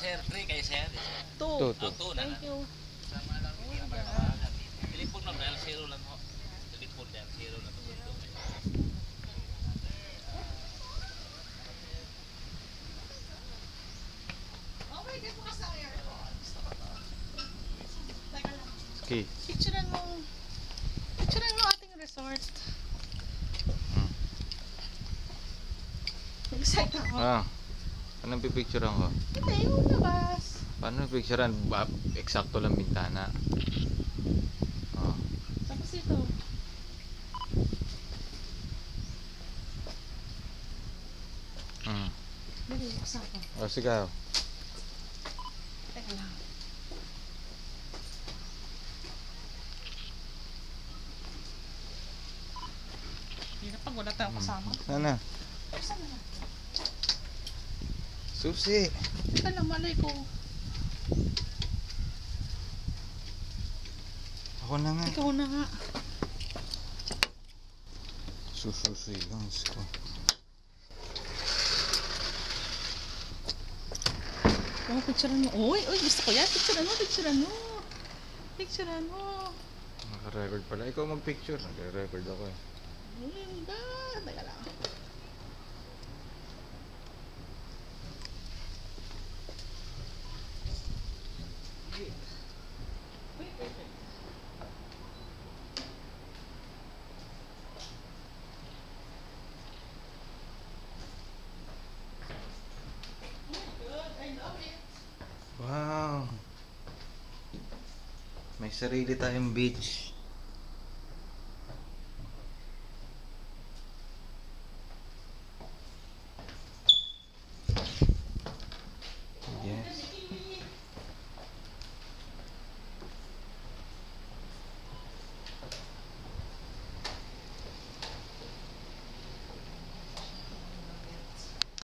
sir. Free kay sir. Two. Two, two. Oh, two na Thank na. you. Sama lang. Telepon lang dahil zero lang ho. Telepon dahil zero lang. Okay. Picturean mo. Picturean mo ating resort. Hmm. Excited ako. Ah. Anong pipicturean ko? Hindi, yung labas. Paano picturean? Ba, eksakto lang bintana. Oh. Tapos ito. Mm. Dali, buksan ko. O, sigaw. Teka lang. Hirap pag wala tayong kasama. Sana. Buksan na. Susi. Lang, malay ko. Ako na nga. Ikaw na nga. Sususi lang ko. Oh, picturean mo. Uy, uy, gusto ko yan. Picturean mo, picturean mo. Picturean mo. Naka-record pala. Ikaw mag-picture. Nagre-record ako eh. Ang ganda. Teka lang. May sarili tayong beach.